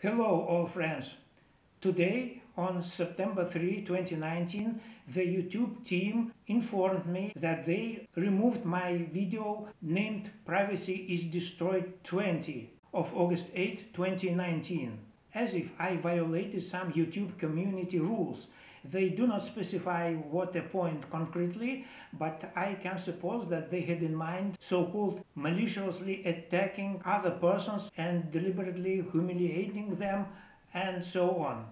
Hello, all friends. Today, on September 3, 2019, the YouTube team informed me that they removed my video named Privacy is Destroyed 20 of August 8, 2019, as if I violated some YouTube community rules. They do not specify what a point concretely, but I can suppose that they had in mind so-called maliciously attacking other persons and deliberately humiliating them and so on.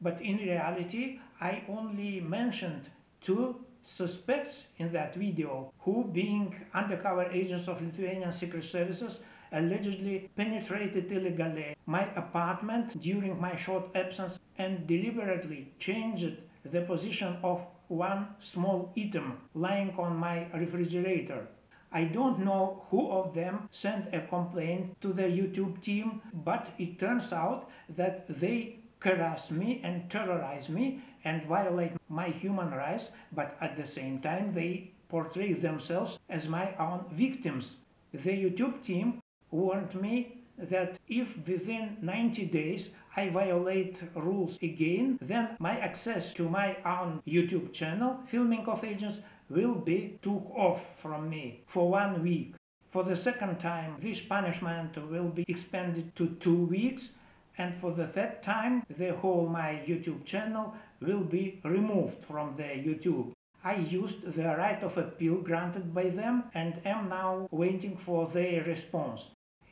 But in reality, I only mentioned two suspects in that video who, being undercover agents of Lithuanian secret services, allegedly penetrated illegally my apartment during my short absence and deliberately changed the position of one small item lying on my refrigerator. I don't know who of them sent a complaint to the YouTube team, but it turns out that they harass me and terrorize me and violate my human rights, but at the same time they portray themselves as my own victims. The YouTube team warned me that if within 90 days I violate rules again, then my access to my own YouTube channel, Filming of Agents, will be took off from me for one week. For the second time, this punishment will be expanded to two weeks, and for the third time, the whole my YouTube channel will be removed from the YouTube. I used the right of appeal granted by them and am now waiting for their response.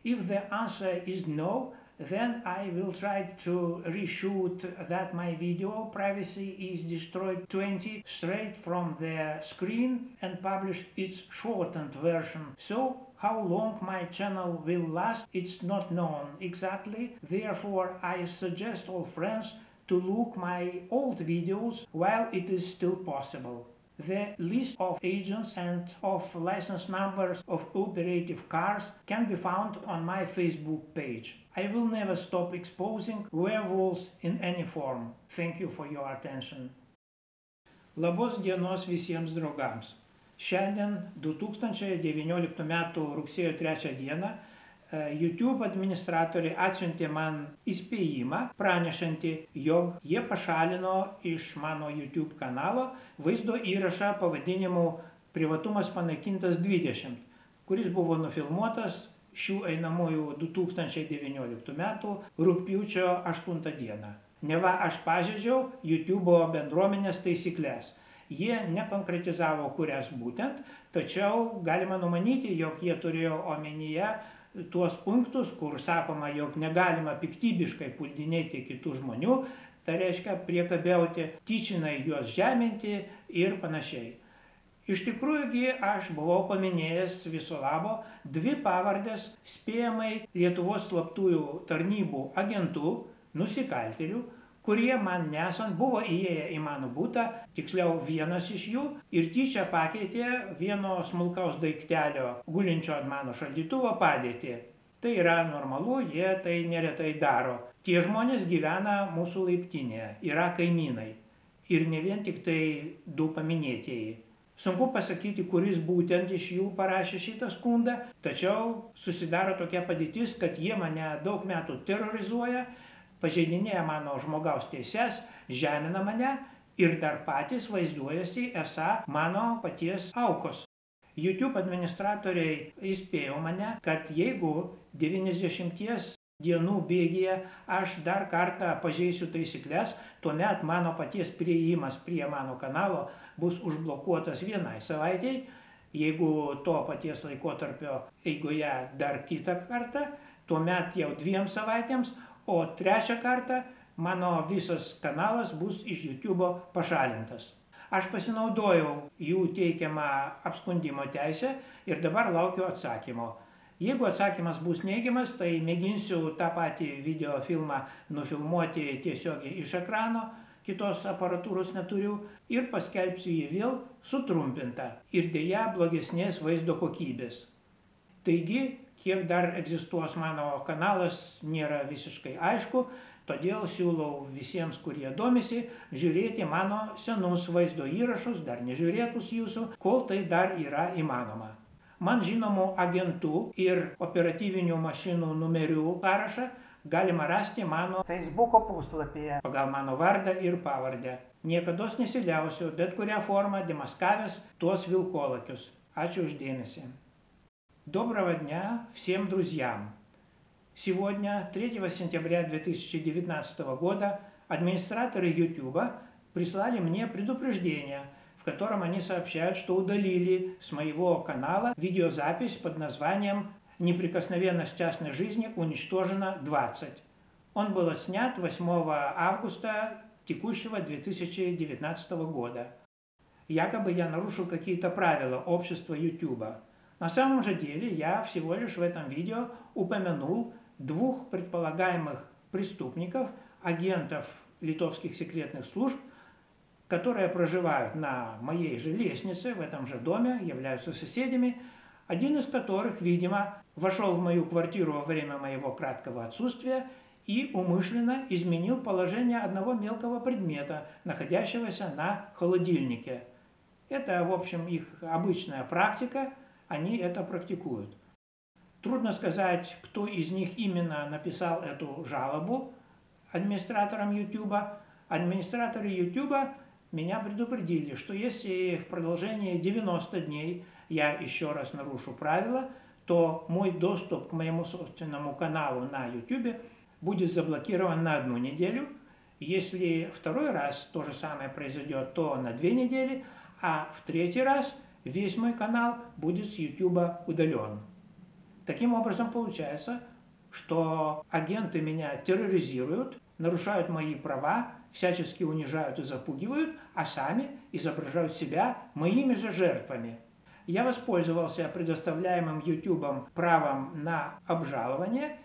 If the answer is no, then I will try to reshoot that my video privacy is destroyed 20 straight from the screen and publish its shortened version. So how long my channel will last it's not known exactly. Therefore I suggest all friends to look my old videos while it is still possible. The list of agents and of license numbers of operative cars can be found on my Facebook page. I will never stop exposing werewolves in any form. Thank you for your attention. Labos dienos visiems draugams. Šiandien 2019 m. rugsėjo 3 dieną YouTube administratoriai atsiuntė man įspėjimą, pranešantį, jog jie pašalino iš mano YouTube kanalo vaizdo įrašą pavadinimu Privatumas panaikintas 20, kuris buvo nufilmuotas šių einamųjų 2019 m. rūpiučio 8 dieną. Neva aš pažeidžiau YouTube bendruomenės taisyklės. Jie nekonkretizavo, kurias būtent, tačiau galima numanyti, jog jie turėjo omenyje tuos punktus, kur sakoma, jog negalima piktybiškai puldinėti kitų žmonių, tai reiškia priekabiauti, tyčinai juos žeminti ir panašiai. Iš tikrųjųgi aš buvau paminėjęs viso labo dvi pavardės spėjamai Lietuvos slaptųjų tarnybų agentų, nusikaltelių, kurie man nesant buvo įėję į mano būtą, tiksliau vienas iš jų, ir tyčia pakeitė vieno smulkaus daiktelio gulinčio ant mano šaldytuvo padėtį. Tai yra normalu, jie tai neretai daro. Tie žmonės gyvena mūsų laiptinėje, yra kaimynai. Ir ne vien tik tai du paminėtieji. Sunku pasakyti, kuris būtent iš jų parašė šitą skundą, tačiau susidaro tokia padėtis, kad jie mane daug metų terrorizuoja, pažeidinėja mano žmogaus teises, žemina mane ir dar patys vaizduojasi esą mano paties aukos. YouTube administratoriai įspėjo mane, kad jeigu 90 dienų bėgyje aš dar kartą pažeisiu taisyklės, tuomet mano paties prieimas prie mano kanalo bus užblokuotas vienai savaitėjai, jeigu to paties laikotarpio eigoje dar kitą kartą, tuomet jau dviem savaitėms, o trečią kartą mano visas kanalas bus iš YouTube pašalintas. Aš pasinaudojau jų teikiamą apskundimo teisę ir dabar laukiu atsakymo. Jeigu atsakymas bus neigiamas, tai mėginsiu tą patį video filmą nufilmuoti tiesiogiai iš ekrano, kitos aparatūros neturiu ir paskelbsiu jį vėl sutrumpintą ir dėja blogesnės vaizdo kokybės. Taigi kiek dar egzistuos mano kanalas, nėra visiškai aišku, todėl siūlau visiems, kurie domisi, žiūrėti mano senus vaizdo įrašus, dar nežiūrėtus jūsų, kol tai dar yra įmanoma. Man žinomų agentų ir operatyvinių mašinų numerių sąrašą galima rasti mano Facebooko puslapyje. pagal mano vardą ir pavardę. Niekada nesiliausiu bet kurią formą demaskavęs tuos vilkolakius. Ačiū uždėmesi. Доброго дня всем друзьям! Сегодня, 3 сентября 2019 года, администраторы YouTube прислали мне предупреждение, в котором они сообщают, что удалили с моего канала видеозапись под названием «Неприкосновенность частной жизни уничтожена 20». Он был отснят 8 августа текущего 2019 года. Якобы я нарушил какие-то правила общества YouTube. На самом же деле я всего лишь в этом видео упомянул двух предполагаемых преступников, агентов литовских секретных служб, которые проживают на моей же лестнице, в этом же доме, являются соседями, один из которых, видимо, вошел в мою квартиру во время моего краткого отсутствия и умышленно изменил положение одного мелкого предмета, находящегося на холодильнике. Это, в общем, их обычная практика, они это практикуют. Трудно сказать, кто из них именно написал эту жалобу администраторам YouTube. Администраторы YouTube меня предупредили, что если в продолжении 90 дней я еще раз нарушу правила, то мой доступ к моему собственному каналу на YouTube будет заблокирован на одну неделю. Если второй раз то же самое произойдет, то на две недели, а в третий раз весь мой канал будет с YouTube удален. Таким образом получается, что агенты меня терроризируют, нарушают мои права, всячески унижают и запугивают, а сами изображают себя моими же жертвами. Я воспользовался предоставляемым YouTube правом на обжалование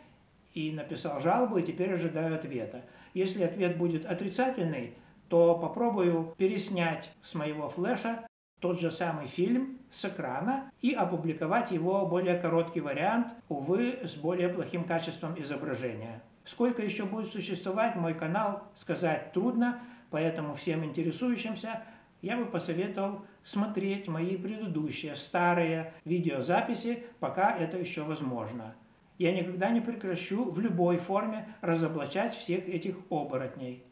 и написал жалобу, и теперь ожидаю ответа. Если ответ будет отрицательный, то попробую переснять с моего флеша тот же самый фильм с экрана и опубликовать его более короткий вариант, увы, с более плохим качеством изображения. Сколько еще будет существовать мой канал, сказать трудно, поэтому всем интересующимся я бы посоветовал смотреть мои предыдущие старые видеозаписи, пока это еще возможно. Я никогда не прекращу в любой форме разоблачать всех этих оборотней.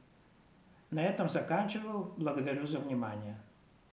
На этом заканчиваю. Благодарю за внимание.